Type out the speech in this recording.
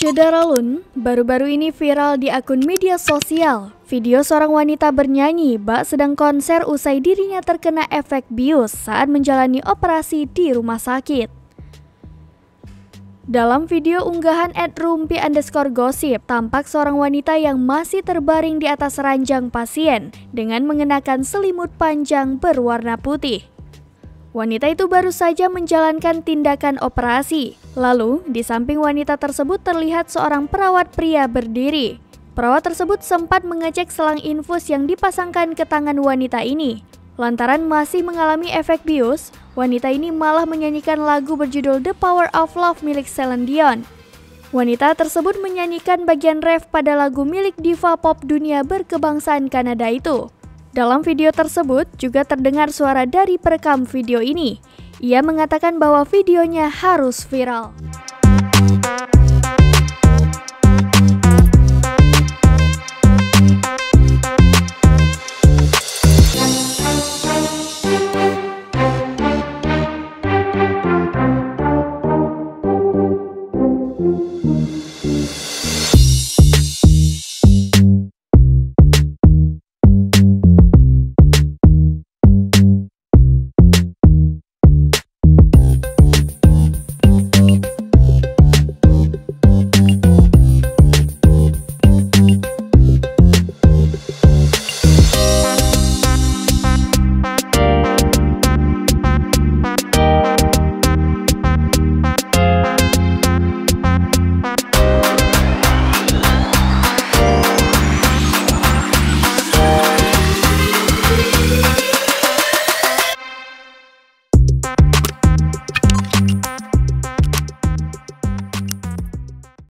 Syederalun baru-baru ini viral di akun media sosial. Video seorang wanita bernyanyi bak sedang konser usai dirinya terkena efek bius saat menjalani operasi di rumah sakit. Dalam video unggahan at rumpi underscore gosip, tampak seorang wanita yang masih terbaring di atas ranjang pasien dengan mengenakan selimut panjang berwarna putih. Wanita itu baru saja menjalankan tindakan operasi. Lalu, di samping wanita tersebut terlihat seorang perawat pria berdiri. Perawat tersebut sempat mengecek selang infus yang dipasangkan ke tangan wanita ini. Lantaran masih mengalami efek bius, wanita ini malah menyanyikan lagu berjudul The Power of Love milik Celine Dion. Wanita tersebut menyanyikan bagian ref pada lagu milik diva pop dunia berkebangsaan Kanada itu. Dalam video tersebut juga terdengar suara dari perekam video ini. Ia mengatakan bahwa videonya harus viral.